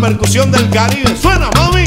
percusión del Caribe. Suena, mami.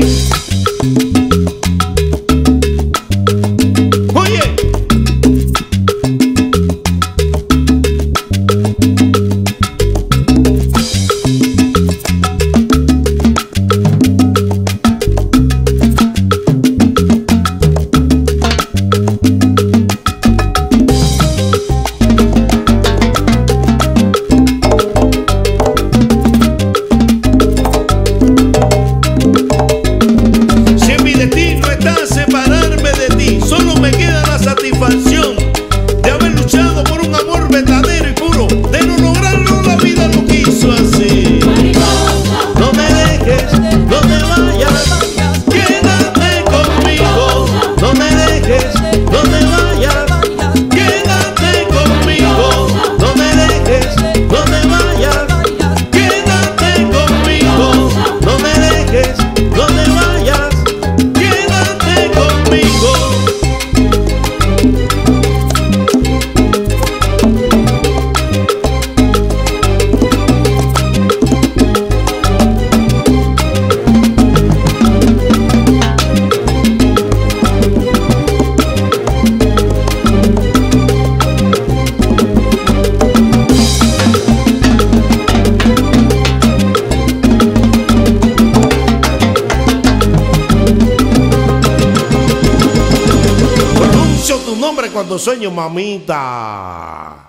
Hombre cuando sueño, mamita.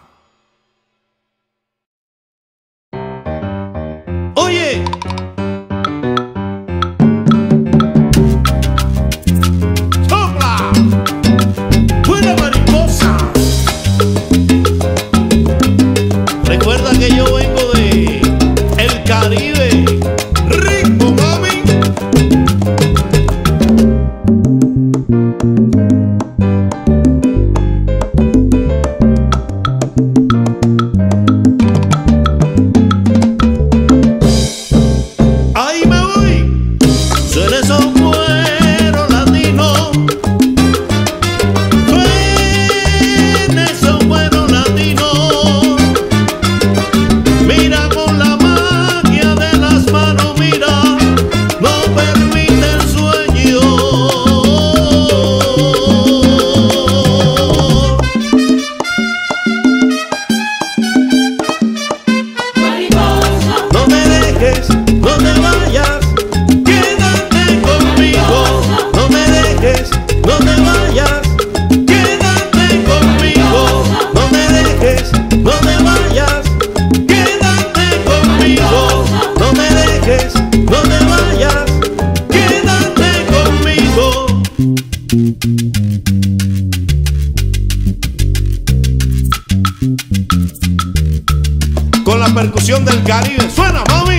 Oye. percusión del Caribe. Suena, mami.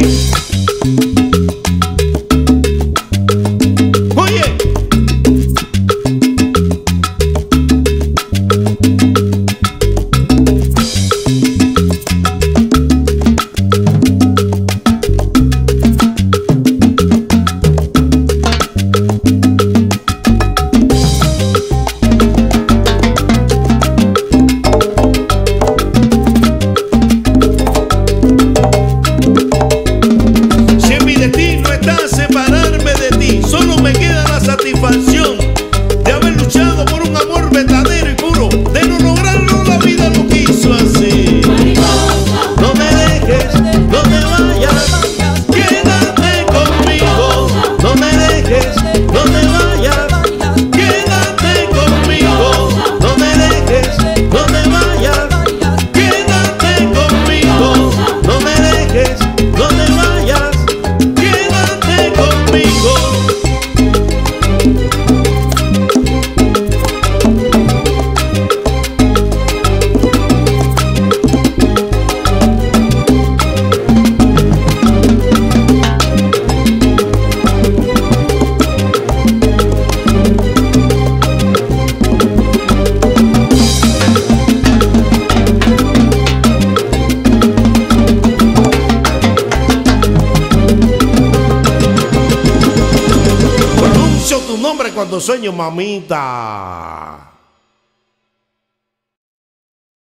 Hombre cuando sueño, mamita.